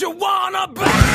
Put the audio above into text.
you wanna be!